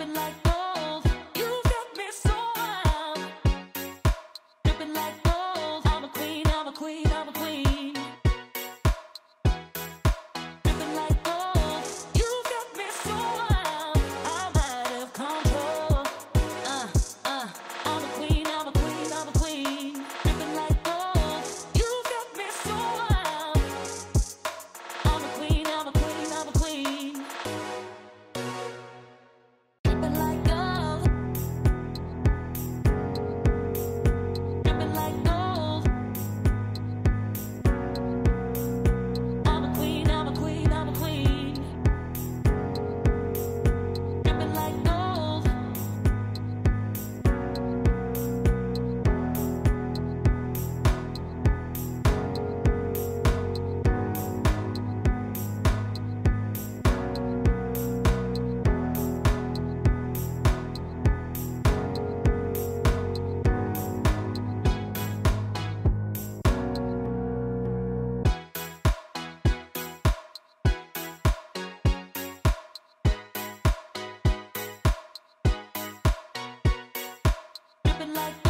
Dripping like gold, like